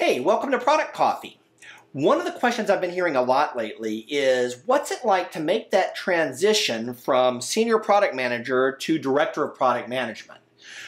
Hey, welcome to Product Coffee. One of the questions I've been hearing a lot lately is what's it like to make that transition from senior product manager to director of product management?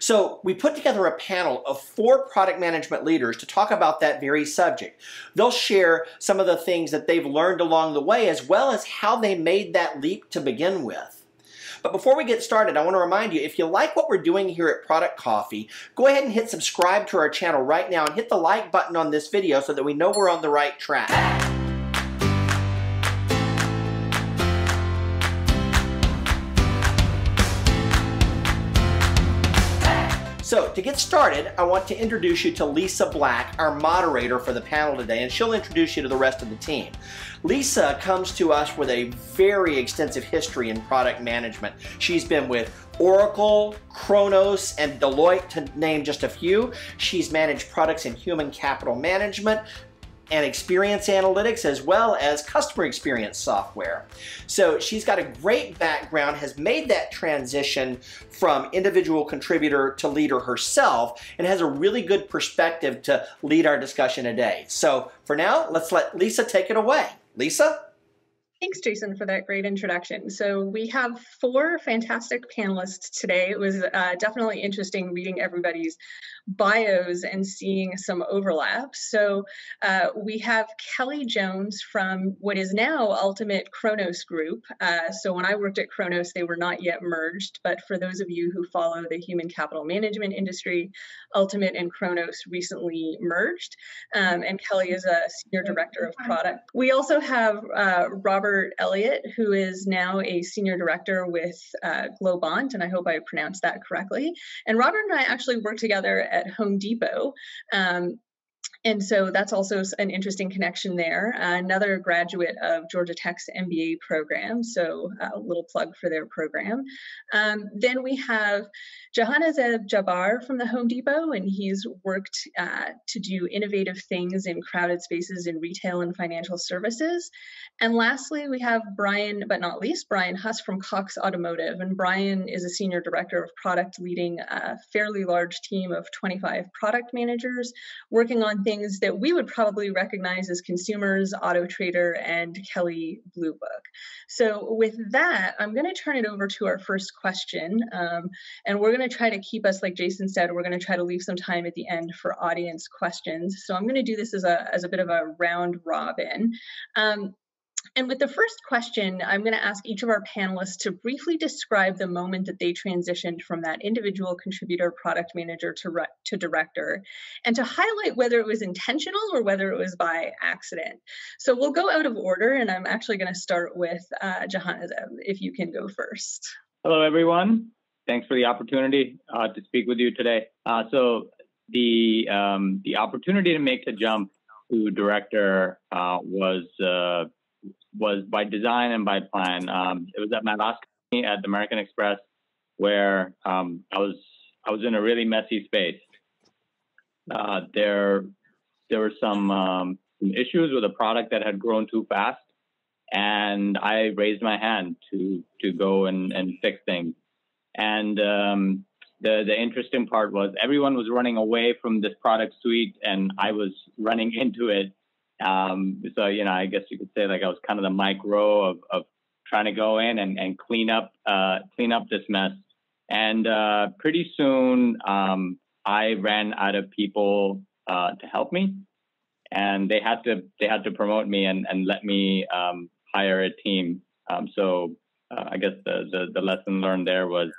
So we put together a panel of four product management leaders to talk about that very subject. They'll share some of the things that they've learned along the way as well as how they made that leap to begin with. But before we get started, I want to remind you, if you like what we're doing here at Product Coffee, go ahead and hit subscribe to our channel right now and hit the like button on this video so that we know we're on the right track. So to get started, I want to introduce you to Lisa Black, our moderator for the panel today, and she'll introduce you to the rest of the team. Lisa comes to us with a very extensive history in product management. She's been with Oracle, Kronos, and Deloitte to name just a few. She's managed products in human capital management, and experience analytics as well as customer experience software. So she's got a great background, has made that transition from individual contributor to leader herself, and has a really good perspective to lead our discussion today. So for now, let's let Lisa take it away. Lisa? Thanks, Jason, for that great introduction. So we have four fantastic panelists today. It was uh, definitely interesting reading everybody's bios and seeing some overlap. So uh, we have Kelly Jones from what is now Ultimate Kronos Group. Uh, so when I worked at Kronos, they were not yet merged, but for those of you who follow the human capital management industry, Ultimate and Kronos recently merged, um, and Kelly is a senior director of product. We also have uh, Robert Elliott, who is now a senior director with uh, Globant, and I hope I pronounced that correctly. And Robert and I actually worked together at Home Depot. Um, and so that's also an interesting connection there. Uh, another graduate of Georgia Tech's MBA program, so a little plug for their program. Um, then we have Jahanazeb Jabbar from the Home Depot, and he's worked uh, to do innovative things in crowded spaces in retail and financial services. And lastly, we have Brian, but not least, Brian Huss from Cox Automotive. And Brian is a senior director of product leading a fairly large team of 25 product managers working on things that we would probably recognize as consumers, Auto Trader, and Kelley Blue Book. So, with that, I'm going to turn it over to our first question. Um, and we're going to try to keep us, like Jason said, we're going to try to leave some time at the end for audience questions. So, I'm going to do this as a, as a bit of a round robin. Um, and with the first question, I'm going to ask each of our panelists to briefly describe the moment that they transitioned from that individual contributor product manager to, re- to director, and to highlight whether it was intentional or whether it was by accident. So we'll go out of order, and I'm actually going to start with uh, Jahanazeb, if you can go first. Hello, everyone. Thanks for the opportunity uh, to speak with you today. Uh, so the um, the opportunity to make the jump to director uh, was uh, was by design and by plan. Um, it was at my last company at the American Express where um, I was I was in a really messy space. Uh, there there were some, um, some issues with a product that had grown too fast, and I raised my hand to to go and, and fix things. And um, the the interesting part was everyone was running away from this product suite, and I was running into it um, so, you know, I guess you could say like I was kind of the Mike Rowe of, of trying to go in and, and clean up, uh, clean up this mess. And uh, pretty soon, um, I ran out of people uh, to help me, and they had to they had to promote me and, and let me um, hire a team. Um, so uh, I guess the, the, the lesson learned there was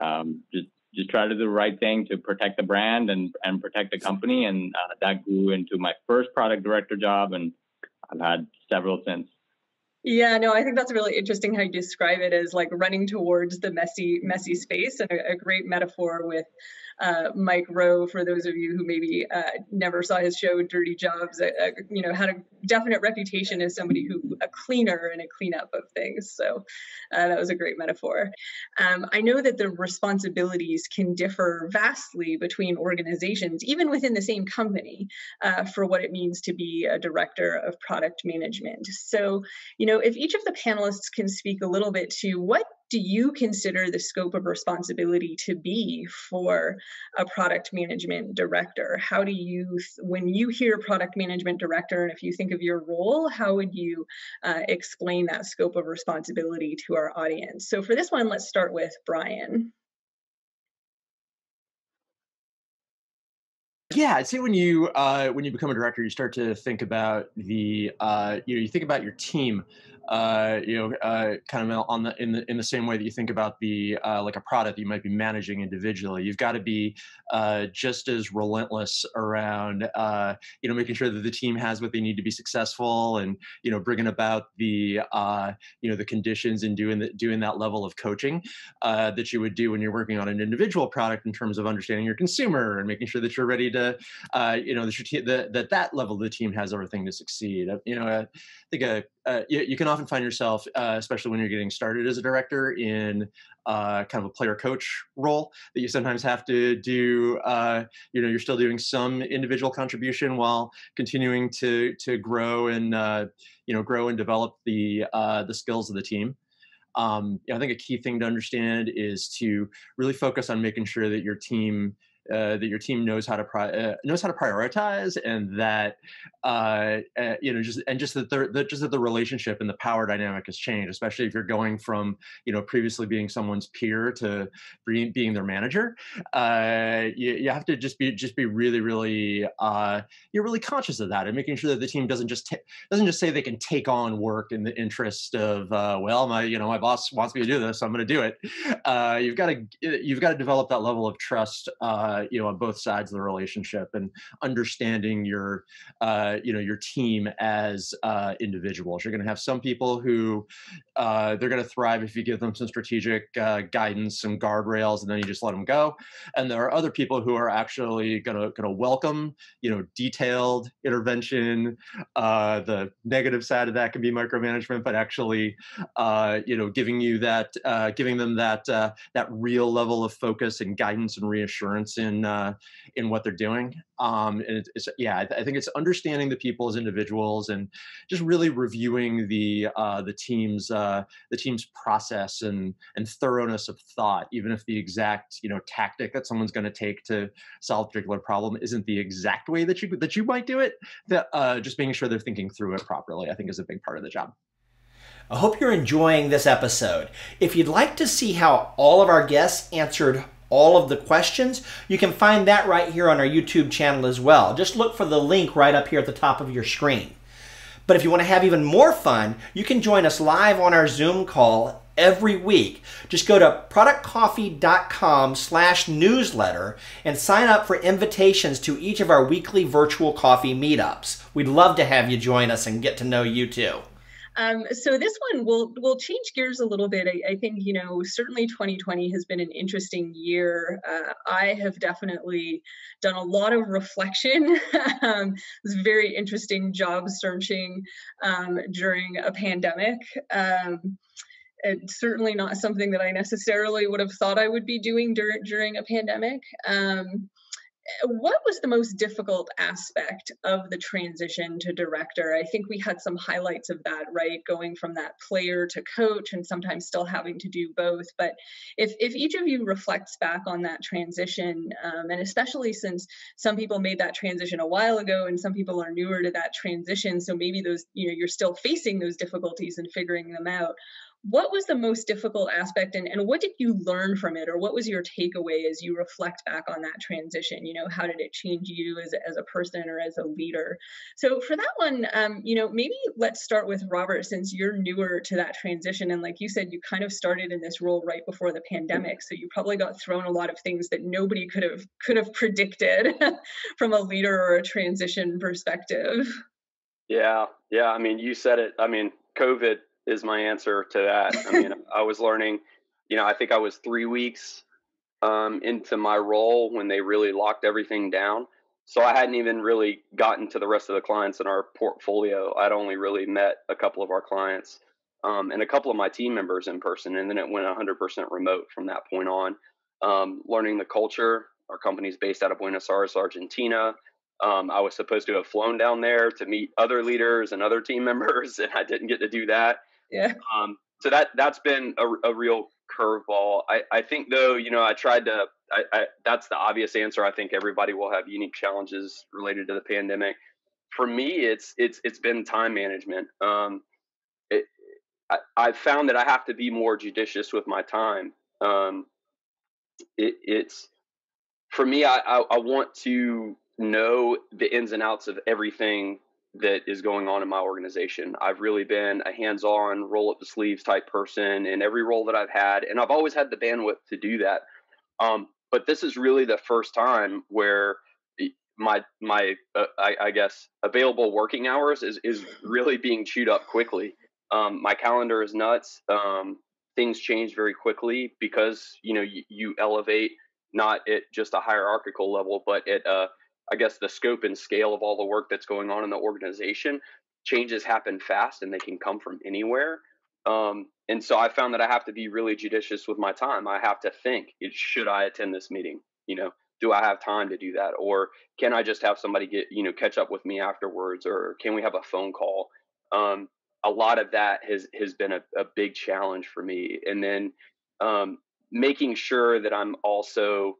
um, just just try to do the right thing to protect the brand and, and protect the company. And uh, that grew into my first product director job. And I've had several since. Yeah, no, I think that's really interesting how you describe it as like running towards the messy, messy space and a, a great metaphor with uh, Mike Rowe, for those of you who maybe uh, never saw his show Dirty Jobs, uh, uh, you know, had a definite reputation as somebody who a cleaner and a cleanup of things. So uh, that was a great metaphor. Um, I know that the responsibilities can differ vastly between organizations, even within the same company, uh, for what it means to be a director of product management. So, you know, if each of the panelists can speak a little bit to what do you consider the scope of responsibility to be for a product management director? How do you, when you hear product management director, and if you think of your role, how would you uh, explain that scope of responsibility to our audience? So for this one, let's start with Brian. Yeah, I'd say when you uh, when you become a director, you start to think about the uh, you know you think about your team uh, you know, uh, kind of on the in the in the same way that you think about the uh, like a product you might be managing individually. You've got to be uh, just as relentless around uh, you know making sure that the team has what they need to be successful, and you know bringing about the uh, you know the conditions and doing the, doing that level of coaching that you would do when you're working on an individual product in terms of understanding your consumer and making sure that you're ready to you know that, your that that that level of the team has everything to succeed. You know, I think a uh, you, you, can often find yourself, uh, especially when you're getting started as a director, in uh, kind of a player coach role that you sometimes have to do. Uh, you know, you're still doing some individual contribution while continuing to to grow and uh, you know grow and develop the uh, the skills of the team. Um, I think a key thing to understand is to really focus on making sure that your team uh, that your team knows how to pri- uh, knows how to prioritize, and that uh, uh you know just and just that the, just that the relationship and the power dynamic has changed, especially if you're going from you know previously being someone's peer to being, being their manager. Uh, you, you have to just be just be really really you're really conscious of that and making sure that the team doesn't just doesn't just say they can take on work in the interest of well my you know my boss wants me to do this, so I'm going to do it. you've got to you've got to develop that level of trust. Uh, uh, you know on both sides of the relationship and understanding your uh, you know your team as uh, individuals. You're going to have some people who uh, they're going to thrive if you give them some strategic uh, guidance and guardrails and then you just let them go. And there are other people who are actually going to going to welcome you know detailed intervention uh, the negative side of that can be micromanagement but actually you know giving you that giving them that that real level of focus and guidance and reassurance in uh, in what they're doing. Um, and it's, it's yeah, I, I, think it's understanding the people as individuals and just really reviewing the uh, the team's uh, the team's process and and thoroughness of thought, even if the exact you know tactic that someone's going to take to solve a particular problem isn't the exact way that you that you might do it. That uh, just making sure they're thinking through it properly, I think, is a big part of the job. I hope you're enjoying this episode. If you'd like to see how all of our guests answered all of the questions, you can find that right here on our YouTube channel as well. Just look for the link right up here at the top of your screen. But if you want to have even more fun, you can join us live on our Zoom call every week. Just go to productcoffee.com slash newsletter and sign up for invitations to each of our weekly virtual coffee meetups. We'd love to have you join us and get to know you too. Um, so this one will will change gears a little bit. I, I, think you know certainly 2020 has been an interesting year. Uh, I have definitely done a lot of reflection. um, it was very interesting job searching um, during a pandemic. Um, it's certainly not something that I necessarily would have thought I would be doing dur- during a pandemic. Um, what was the most difficult aspect of the transition to director? I think we had some highlights of that, right? Going from that player to coach and sometimes still having to do both. But if, if each of you reflects back on that transition, um, and especially since some people made that transition a while ago and some people are newer to that transition, so maybe those, you know, you're still facing those difficulties and figuring them out what was the most difficult aspect and, and what did you learn from it? Or what was your takeaway as you reflect back on that transition? You know how did it change you as, as a person or as a leader? So for that one um, you know maybe let's start with robert since you're newer to that transition. And like you said you kind of started in this role right before the pandemic so you probably got thrown a lot of things that nobody could have could have predicted from a leader or a transition perspective. Yeah yeah i mean you said it i mean covid is my answer to that. I mean, I was learning, you know, I think I was three weeks um, into my role when they really locked everything down. So I hadn't even really gotten to the rest of the clients in our portfolio. I'd only really met a couple of our clients um, and a couple of my team members in person, and then it went 100% remote from that point on. Um, learning the culture. Our company's based out of Buenos Aires, Argentina. Um, I was supposed to have flown down there to meet other leaders and other team members, and I didn't get to do that. Yeah. Um, so that that's been a, a real curveball. I, I think though, you know, I tried to. I, I, that's the obvious answer. I think everybody will have unique challenges related to the pandemic. For me, it's it's it's been time management. Um, it, I, I've found that I have to be more judicious with my time. Um, it, it's for me. I, I I want to know the ins and outs of everything that is going on in my organization. I've really been a hands-on, roll up the sleeves type person in every role that I've had, and I've always had the bandwidth to do that. Um, but this is really the first time where my my uh, I, I, guess available working hours is is really being chewed up quickly. Um, my calendar is nuts. Um, things change very quickly because you know you, you elevate not at just a hierarchical level, but at a I guess the scope and scale of all the work that's going on in the organization, changes happen fast and they can come from anywhere. Um, and so I found that I have to be really judicious with my time. I have to think, should I attend this meeting? You know, do I have time to do that? Or can I just have somebody get, you know, catch up with me afterwards? Or can we have a phone call? Um, a lot of that has, has been a, a big challenge for me. And then um, making sure that I'm also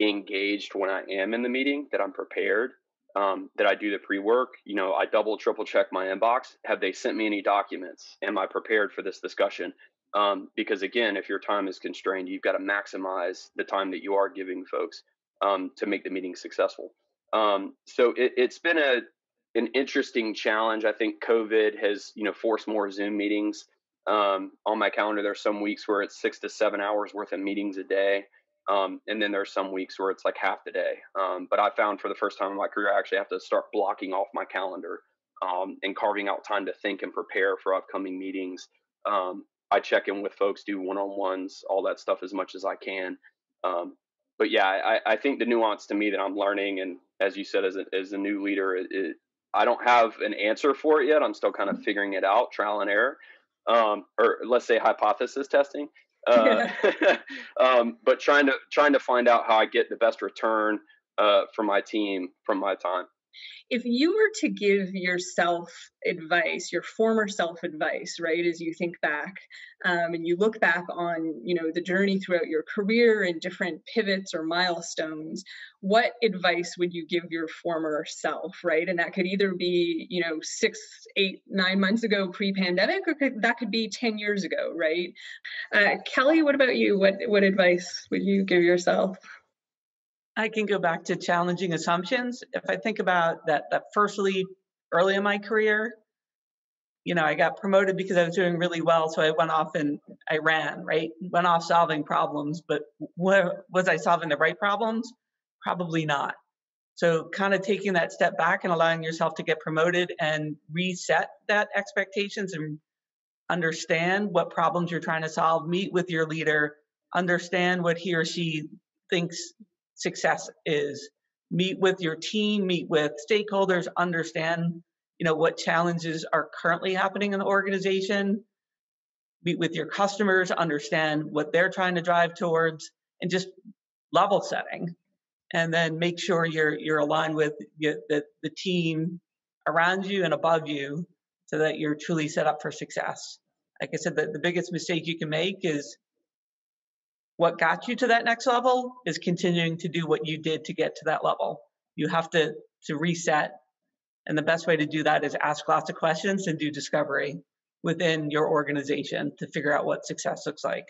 engaged when I am in the meeting, that I'm prepared, um, that I do the pre work. You know, I double, triple check my inbox. Have they sent me any documents? Am I prepared for this discussion? Um, because again, if your time is constrained, you've got to maximize the time that you are giving folks um, to make the meeting successful. Um, so it, it's been a an interesting challenge. I think COVID has you know forced more Zoom meetings. Um, on my calendar, there's some weeks where it's six to seven hours worth of meetings a day. Um, and then there's some weeks where it's like half the day. Um, but I found for the first time in my career, I actually have to start blocking off my calendar um, and carving out time to think and prepare for upcoming meetings. Um, I check in with folks, do one on ones, all that stuff as much as I can. Um, but yeah, I, I, think the nuance to me that I'm learning, and as you said, as a, as a new leader, it, it, I don't have an answer for it yet. I'm still kind of figuring it out, trial and error, um, or let's say hypothesis testing. Uh, um, but trying to trying to find out how I get the best return uh, for my team from my time. If you were to give yourself advice, your former self advice, right, as you think back um, and you look back on, you know, the journey throughout your career and different pivots or milestones, what advice would you give your former self, right? And that could either be, you know, six, eight, nine months ago pre-pandemic, or could, that could be ten years ago, right? Uh, Kelly, what about you? What what advice would you give yourself? I can go back to challenging assumptions. If I think about that, that first lead early in my career, you know, I got promoted because I was doing really well. So I went off and I ran, right? Went off solving problems, but where, was I solving the right problems? Probably not. So kind of taking that step back and allowing yourself to get promoted and reset that expectations and understand what problems you're trying to solve, meet with your leader, understand what he or she thinks success is meet with your team meet with stakeholders understand you know what challenges are currently happening in the organization. Meet with your customers understand what they're trying to drive towards and just level setting. And then make sure you're you're aligned with the, the team around you and above you so that you're truly set up for success. Like i said the, the biggest mistake you can make is what got you to that next level is continuing to do what you did to get to that level. You have to to reset, and the best way to do that is ask lots of questions and do discovery within your organization to figure out what success looks like.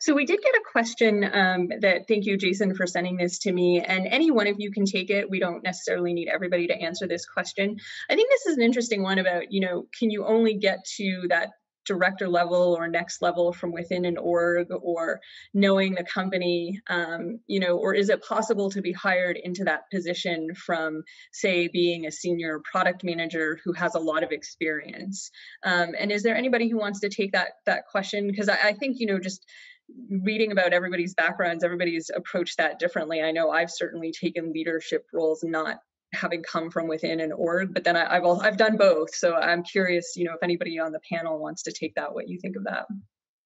So we did get a question um, that thank you, Jason, for sending this to me. And any one of you can take it. We don't necessarily need everybody to answer this question. I think this is an interesting one about, you know, can you only get to that director level or next level from within an org or knowing the company um, you know or is it possible to be hired into that position from say being a senior product manager who has a lot of experience? Um, and is there anybody who wants to take that that question? Because I, I think you know just reading about everybody's backgrounds everybody's approached that differently. I know i've certainly taken leadership roles not having come from within an org but then I, have I've done both so i'm curious you know if anybody on the panel wants to take that what you think of that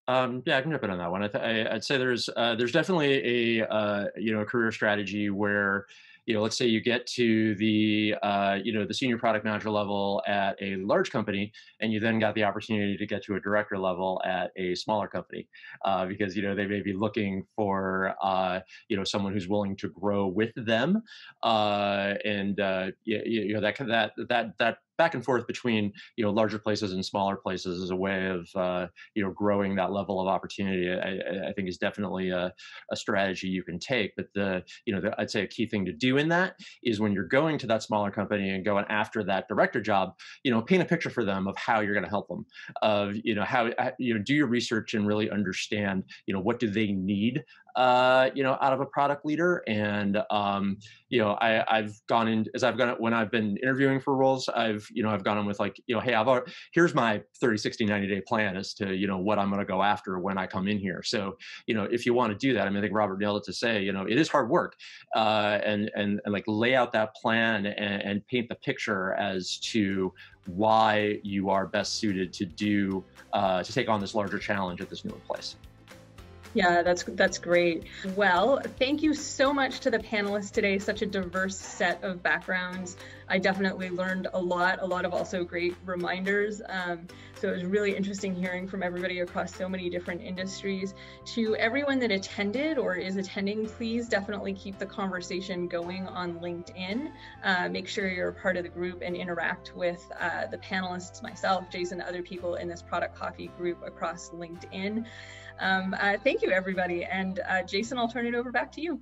um, yeah, I can jump in on that one. I would say there's uh, there's definitely a uh, you know a career strategy where you know, let's say you get to the, uh, you know, the senior product manager level at a large company, and you then got the opportunity to get to a director level at a smaller company, uh, because you know they may be looking for, uh, you know, someone who's willing to grow with them, uh, and uh, you, you know that that that that back and forth between you know larger places and smaller places is a way of uh, you know growing that level of opportunity. I, I think is definitely a, a, strategy you can take. But the you know the, I'd say a key thing to do in that is when you're going to that smaller company and going after that director job, you know paint a picture for them of how you're going to help them. Of you know how you know do your research and really understand you know what do they need uh, you know, out of a product leader. And, um, you know, I, I've gone in as I've gone when I've been interviewing for roles, I've, you know, I've gone in with like, you know, hey, I've already, here's my 30, 60, 90 day plan as to, you know, what I'm going to go after when I come in here. So, you know, if you want to do that, I mean, I think Robert nailed it to say, you know, it is hard work uh, and, and, and like lay out that plan and, and paint the picture as to why you are best suited to do, uh, to take on this larger challenge at this newer place. Yeah, that's that's great. Well, thank you so much to the panelists today. Such a diverse set of backgrounds. I definitely learned a lot. A lot of also great reminders. Um, so it was really interesting hearing from everybody across so many different industries. To everyone that attended or is attending, please definitely keep the conversation going on LinkedIn. Uh, make sure you're a part of the group and interact with uh, the panelists, myself, Jason, other people in this product coffee group across LinkedIn. Um, uh, thank you, everybody. And uh, Jason, I'll turn it over back to you.